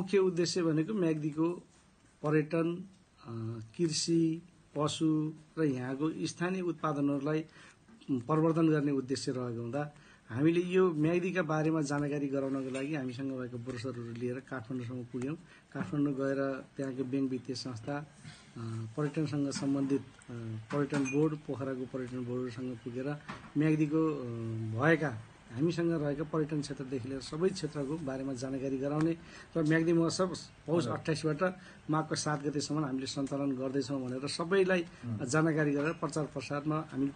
मुख्य उद्देश्य भनेको म्याग्दीको पर्यटन कृषि पशु र यहाँको स्थानीय उत्पादनहरूलाई प्रवर्धन गर्ने उद्देश्य रहेको हुँदा हामीले यो म्याग्दीका बारेमा जानकारी गराउनको लागि हामीसँग भएको ब्रोसरहरू लिएर काठमाडौँसम्म पुग्यौँ। काठमाडौँ गएर त्यहाँको ब्याङ्क वित्तीय संस्था पर्यटनसँग सम्बन्धित पर्यटन बोर्ड पोखराको पर्यटन बोर्डसँग पुगेर म्याग्दीको भएका हामीसँग रहेका पर्यटन क्षेत्रदेखि लिएर सबै क्षेत्रको बारेमा जानकारी गराउने र म्याग्दी महोत्सव पौष अठाइसबाट माघको सात गतेसम्म हामीले सञ्चालन गर्दैछौँ भनेर सबैलाई जानकारी गरेर प्रचार प्रसारमा हामी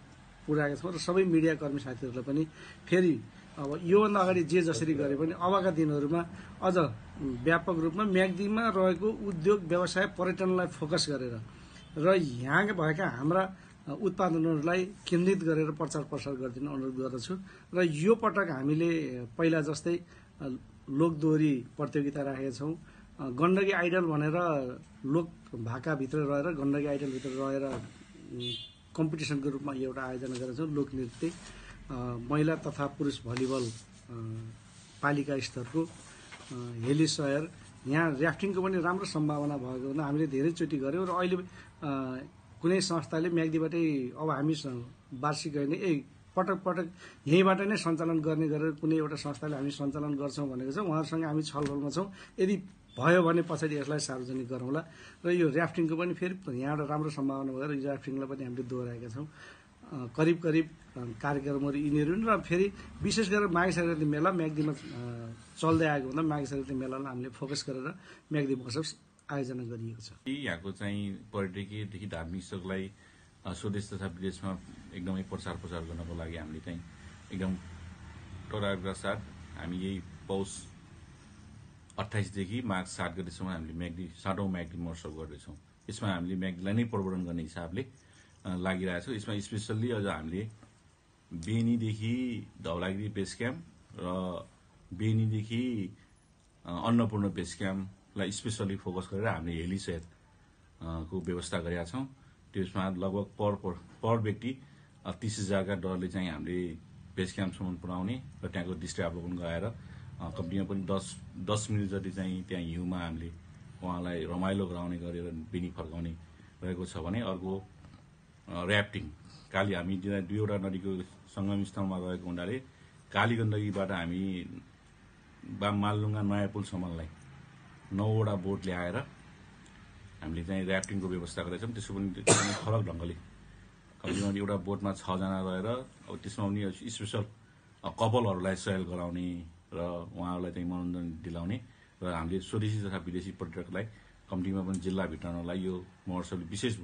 पुर्याएका छौँ र सबै मिडिया कर्मी साथीहरूलाई पनि फेरि अब योभन्दा अगाडि जे जसरी गरे पनि अबका दिनहरूमा अझ व्यापक रूपमा म्याग्दीमा रहेको उद्योग व्यवसाय पर्यटनलाई फोकस गरेर र यहाँ भएका हाम्रा उत्पादनहरूलाई केन्द्रित गरेर प्रचार प्रसार गरिदिन अनुरोध गर्दछु। र यो पटक हामीले पहिला जस्तै लोकदोहोरी प्रतियोगिता राखेका छौँ। गण्डकी आइडल भनेर लोक भाकाभित्र रहेर गण्डकी आइडलभित्र रहेर कम्पिटिसनको रूपमा एउटा आयोजना गरेका छौँ लोकनृत्य। महिला तथा पुरुष भलिबल पालिका स्तरको हेली सहर। यहाँ ऱ्याफ्टिङको पनि राम्रो सम्भावना भएको हुँदा हामीले धेरैचोटि गऱ्यौँ र अहिले कुनै संस्थाले म्याग्दीबाटै अब हामी वार्षिक होइन ए पटक पटक यहीँबाट नै सञ्चालन गर्ने गरेर कुनै एउटा संस्थाले हामी सञ्चालन गर्छौँ भनेको छ उहाँहरूसँग हामी छलफलमा छौँ। यदि भयो भने पछाडि यसलाई सार्वजनिक गरौँला र यो ऱ्याफ्टिङको पनि फेरि यहाँबाट राम्रो सम्भावना भएर यो ऱ्याफ्टिङलाई पनि हामीले दोहोऱ्याएका छौँ। करिब करिब कार्यक्रमहरू यिनीहरू र फेरि विशेष गरेर माघे सङ्क्रान्ति मेला म्याग्दीमा चल्दै आएको हुँदा माघे सङ्क्रान्ति मेलालाई हामीले फोकस गरेर म्याग्दी महोत्सव आयोजना गरिएको छ। यहाँको चाहिँ पर्यटकीयदेखि धार्मिक अ, स्वदेश तथा विदेशमा एकदमै प्रचार प्रसार गर्नको लागि हामीले चाहिँ एकदम टोराका साथ हामी यही पौष अठाइसदेखि माघ सात गतिसम्म हामीले म्याग्दी सातौँ म्याग्दी महोत्सव गर्दैछौँ। यसमा हामीले म्याग्दीलाई नै प्रवर्धन गर्ने हिसाबले लागिरहेछौँ यसमा स्पेसल्ली अझ हामीले बेनीदेखि धौलागिरी बेस क्याम्प र बेनीदेखि अन्नपूर्ण बेस क्याम्पलाई स्पेसल्ली फोकस गरेर हामीले हेली सेयर को व्यवस्था गरेका छौँ। त्यसमा लगभग पर पर- व्यक्ति तिस हजारका दरले चाहिँ हामीले बेस क्याम्पसम्म पुर्याउने र त्यहाँको दृष्टि अवलोकन गराएर कम्तीमा पनि दस दस मिनट जति चाहिँ त्यहाँ हिउँमा हामीले उहाँलाई रमाइलो गराउने गरेर बेनी फर्काउने रहेको छ भने अर्को ऱ्याफ्टिङ काली हामी दुईवटा नदीको सङ्गम स्थलमा रहेको हुनाले काली गण्डकीबाट हामी बा मालडुङ्गा नयाँ पुलसम्मलाई नौवटा बोट ल्याएर हामीले चाहिँ ऱ्याफ्टिङको व्यवस्था गर्दैछौँ। त्यसको पनि फरक ढङ्गले। कम्तीमा एउटा बोटमा छजना रहेर अब त्यसमा पनि स्पेसल कपालहरूलाई सहयोग गराउने र उहाँहरूलाई चाहिँ मनोरञ्जन दिलाउने र हामीले स्वदेशी तथा विदेशी पर्यटकलाई कम्तीमा पनि जिल्ला भित्रनलाई यो महोत्सवले विशेष